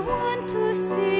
want to see.